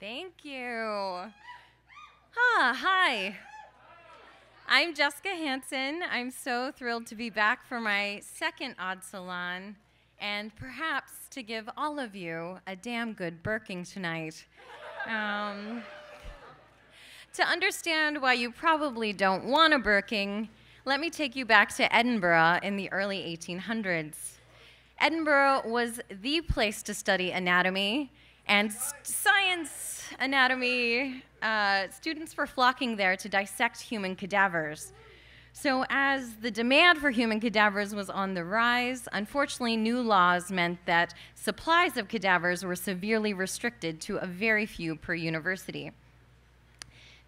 Thank you. Ah, hi. I'm Jessica Hansen. I'm so thrilled to be back for my second Odd Salon and perhaps to give all of you a damn good Burking tonight. Um, to understand why you probably don't want a Burking, let me take you back to Edinburgh in the early 1800s. Edinburgh was the place to study anatomy and science, anatomy. Uh, students were flocking there to dissect human cadavers. So, as the demand for human cadavers was on the rise, unfortunately, new laws meant that supplies of cadavers were severely restricted to a very few per university.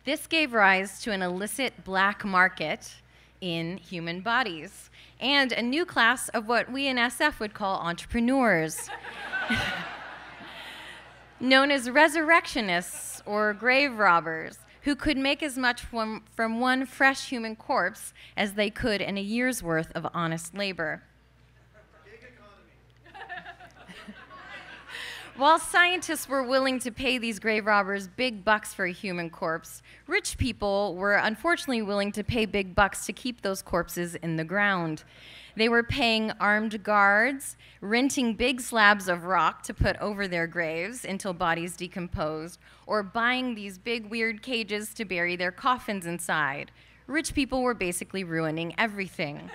This gave rise to an illicit black market in human bodies and a new class of what we in SF would call entrepreneurs. known as resurrectionists or grave robbers, who could make as much from, from one fresh human corpse as they could in a year's worth of honest labor. While scientists were willing to pay these grave robbers big bucks for a human corpse, rich people were unfortunately willing to pay big bucks to keep those corpses in the ground. They were paying armed guards, renting big slabs of rock to put over their graves until bodies decomposed, or buying these big weird cages to bury their coffins inside. Rich people were basically ruining everything.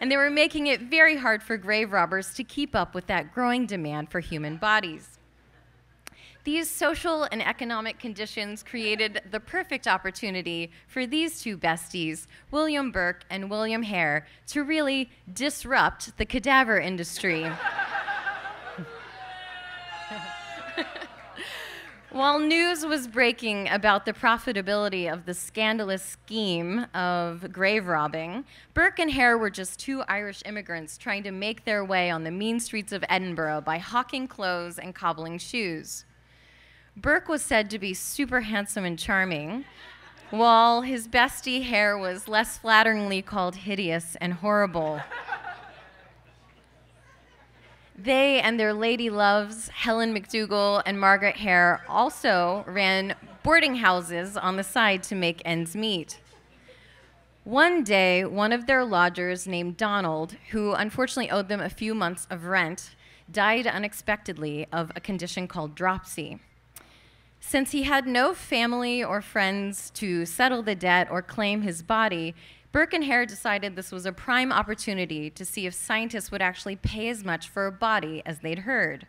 and they were making it very hard for grave robbers to keep up with that growing demand for human bodies. These social and economic conditions created the perfect opportunity for these two besties, William Burke and William Hare, to really disrupt the cadaver industry. While news was breaking about the profitability of the scandalous scheme of grave robbing, Burke and Hare were just two Irish immigrants trying to make their way on the mean streets of Edinburgh by hawking clothes and cobbling shoes. Burke was said to be super handsome and charming, while his bestie Hare was less flatteringly called hideous and horrible. They and their lady loves, Helen McDougall and Margaret Hare, also ran boarding houses on the side to make ends meet. One day, one of their lodgers named Donald, who unfortunately owed them a few months of rent, died unexpectedly of a condition called dropsy. Since he had no family or friends to settle the debt or claim his body, Burke and Hare decided this was a prime opportunity to see if scientists would actually pay as much for a body as they'd heard.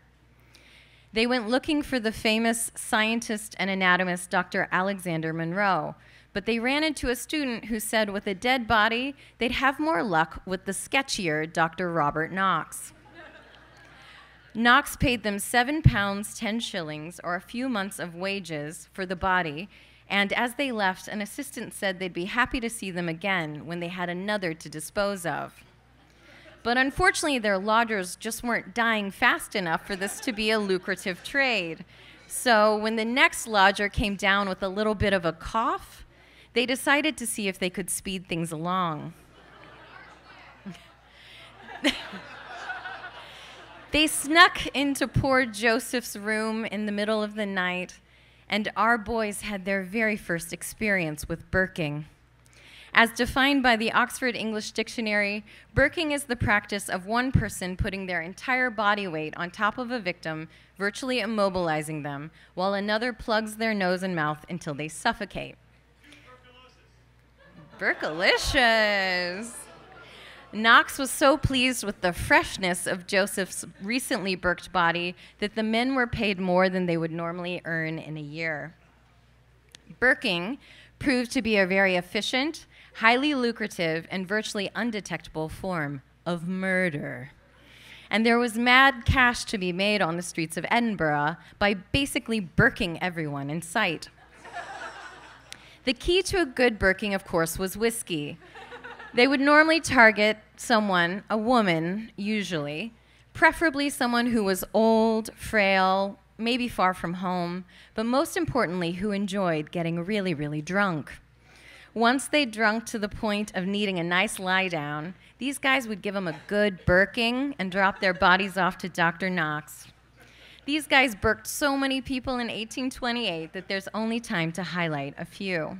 They went looking for the famous scientist and anatomist Dr. Alexander Monro, but they ran into a student who said with a dead body, they'd have more luck with the sketchier Dr. Robert Knox. Knox paid them seven pounds, ten shillings, or a few months of wages for the body, and as they left, an assistant said they'd be happy to see them again when they had another to dispose of. But unfortunately, their lodgers just weren't dying fast enough for this to be a lucrative trade. So when the next lodger came down with a little bit of a cough, they decided to see if they could speed things along. They snuck into poor Joseph's room in the middle of the night, and our boys had their very first experience with Burking. As defined by the Oxford English Dictionary, Burking is the practice of one person putting their entire body weight on top of a victim, virtually immobilizing them, while another plugs their nose and mouth until they suffocate. Burkalicious. Knox was so pleased with the freshness of Joseph's recently burked body that the men were paid more than they would normally earn in a year. Burking proved to be a very efficient, highly lucrative, and virtually undetectable form of murder. And there was mad cash to be made on the streets of Edinburgh by basically burking everyone in sight. the key to a good burking, of course, was whiskey. They would normally target someone, a woman usually, preferably someone who was old, frail, maybe far from home, but most importantly, who enjoyed getting really, really drunk. Once they drunk to the point of needing a nice lie down, these guys would give them a good burking and drop their bodies off to Dr. Knox. These guys burked so many people in 1828 that there's only time to highlight a few.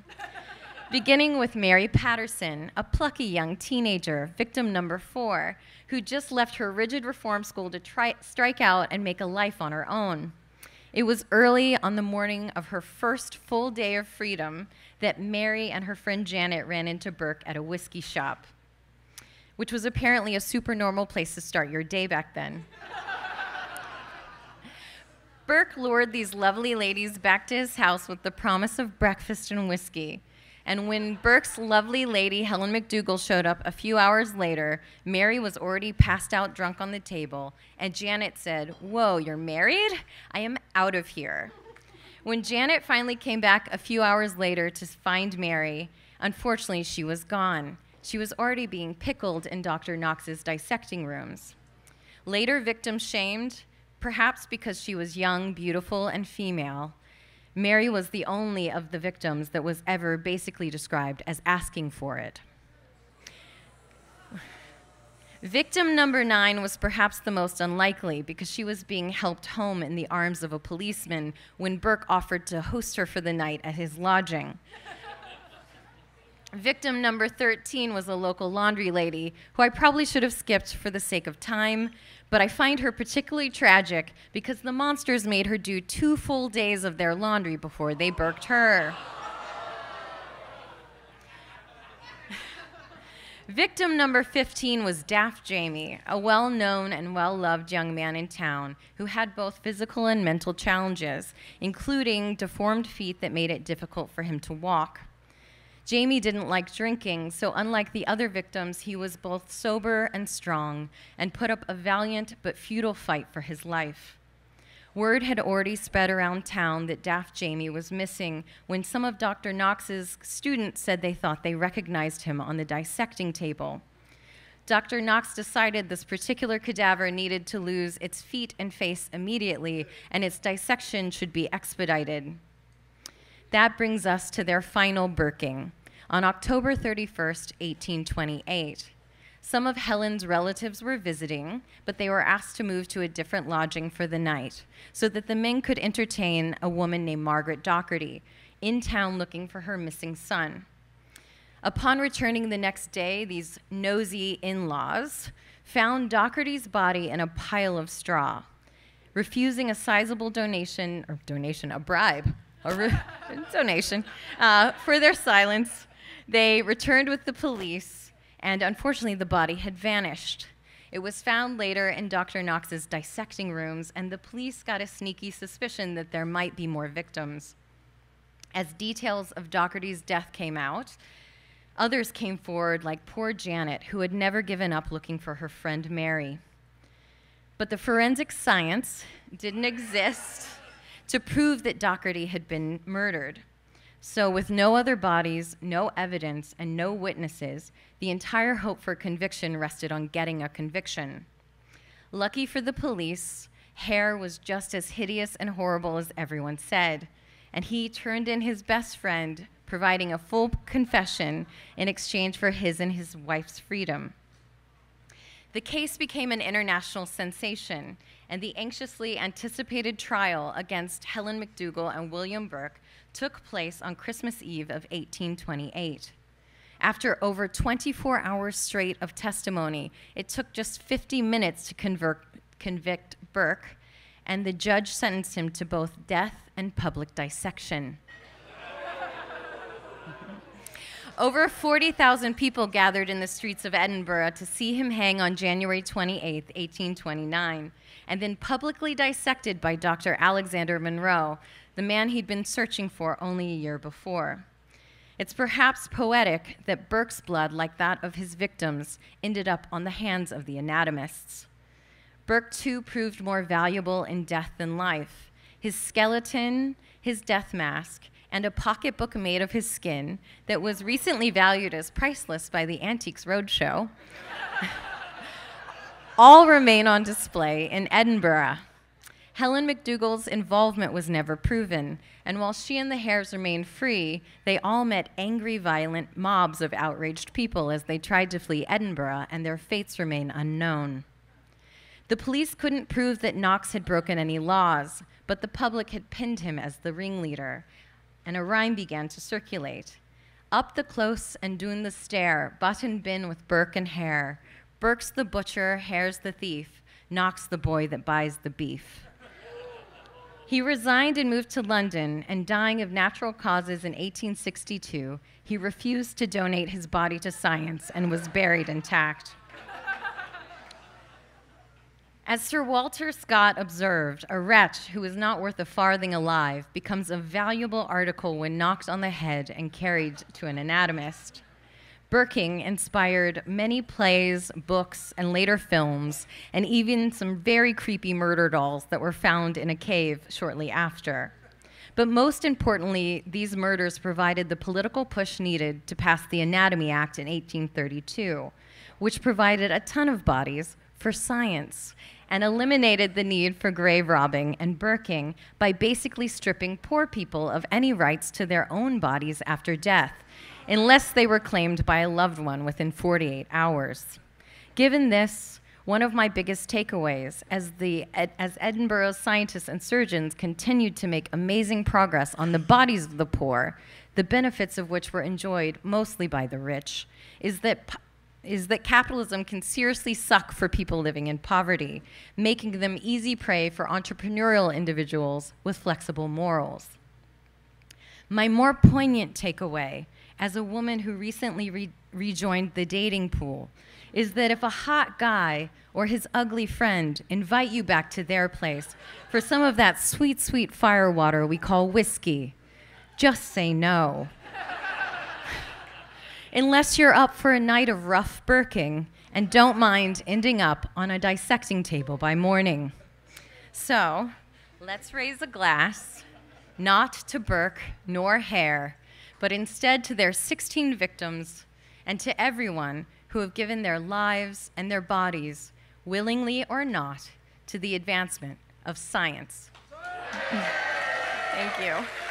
Beginning with Mary Patterson, a plucky young teenager, victim number four, who just left her rigid reform school to try, strike out and make a life on her own. It was early on the morning of her first full day of freedom that Mary and her friend Janet ran into Burke at a whiskey shop, which was apparently a super normal place to start your day back then. Burke lured these lovely ladies back to his house with the promise of breakfast and whiskey. And when Burke's lovely lady, Helen McDougal, showed up a few hours later, Mary was already passed out drunk on the table, and Janet said, Whoa, you're married? I am out of here. When Janet finally came back a few hours later to find Mary, unfortunately, she was gone. She was already being pickled in Dr. Knox's dissecting rooms. Later, victims shamed, perhaps because she was young, beautiful, and female, Mary was the only of the victims that was ever basically described as asking for it. Victim number nine was perhaps the most unlikely because she was being helped home in the arms of a policeman when Burke offered to host her for the night at his lodging. Victim number 13 was a local laundry lady who I probably should have skipped for the sake of time, but I find her particularly tragic because the monsters made her do two full days of their laundry before they burked her. Victim number 15 was Daft Jamie, a well known and well loved young man in town who had both physical and mental challenges, including deformed feet that made it difficult for him to walk. Jamie didn't like drinking, so unlike the other victims, he was both sober and strong and put up a valiant but futile fight for his life. Word had already spread around town that Daft Jamie was missing when some of Dr. Knox's students said they thought they recognized him on the dissecting table. Dr. Knox decided this particular cadaver needed to lose its feet and face immediately, and its dissection should be expedited. That brings us to their final burking on October 31st, 1828. Some of Helen's relatives were visiting, but they were asked to move to a different lodging for the night so that the men could entertain a woman named Margaret Docherty in town looking for her missing son. Upon returning the next day, these nosy in laws found Docherty's body in a pile of straw, refusing a sizable donation, or donation, a bribe, a donation, uh, for their silence they returned with the police, and unfortunately, the body had vanished. It was found later in Dr. Knox's dissecting rooms, and the police got a sneaky suspicion that there might be more victims. As details of Docherty's death came out, others came forward, like poor Janet, who had never given up looking for her friend Mary. But the forensic science didn't exist to prove that Docherty had been murdered. So, with no other bodies, no evidence, and no witnesses, the entire hope for conviction rested on getting a conviction. Lucky for the police, Hare was just as hideous and horrible as everyone said, and he turned in his best friend, providing a full confession in exchange for his and his wife's freedom. The case became an international sensation, and the anxiously anticipated trial against Helen McDougal and William Burke took place on Christmas Eve of 1828. After over 24 hours straight of testimony, it took just 50 minutes to convert, convict Burke, and the judge sentenced him to both death and public dissection. Over 40,000 people gathered in the streets of Edinburgh to see him hang on January 28, 1829, and then publicly dissected by Dr. Alexander Monro, the man he'd been searching for only a year before. It's perhaps poetic that Burke's blood, like that of his victims, ended up on the hands of the anatomists. Burke, too, proved more valuable in death than life. His skeleton, his death mask, and a pocketbook made of his skin that was recently valued as priceless by the Antiques Roadshow all remain on display in Edinburgh. Helen McDougall's involvement was never proven, and while she and the Hares remained free, they all met angry, violent mobs of outraged people as they tried to flee Edinburgh, and their fates remain unknown. The police couldn't prove that Knox had broken any laws, but the public had pinned him as the ringleader, and a rhyme began to circulate. Up the close and doon the stair, button bin with Burke and Hare. Burke's the butcher, Hare's the thief, Knox the boy that buys the beef. He resigned and moved to London, and dying of natural causes in 1862, he refused to donate his body to science and was buried intact. As Sir Walter Scott observed, a wretch who is not worth a farthing alive becomes a valuable article when knocked on the head and carried to an anatomist. Burking inspired many plays, books, and later films, and even some very creepy murder dolls that were found in a cave shortly after. But most importantly, these murders provided the political push needed to pass the Anatomy Act in 1832, which provided a ton of bodies for science and eliminated the need for grave robbing and burking by basically stripping poor people of any rights to their own bodies after death unless they were claimed by a loved one within 48 hours. Given this, one of my biggest takeaways as, the, as Edinburgh's scientists and surgeons continued to make amazing progress on the bodies of the poor, the benefits of which were enjoyed mostly by the rich, is that, is that capitalism can seriously suck for people living in poverty, making them easy prey for entrepreneurial individuals with flexible morals. My more poignant takeaway as a woman who recently re rejoined the dating pool is that if a hot guy or his ugly friend invite you back to their place for some of that sweet, sweet firewater we call whiskey, just say no. Unless you're up for a night of rough burking and don't mind ending up on a dissecting table by morning. So, let's raise a glass, not to Burke nor Hare, but instead to their 16 victims and to everyone who have given their lives and their bodies, willingly or not, to the advancement of science. Thank you.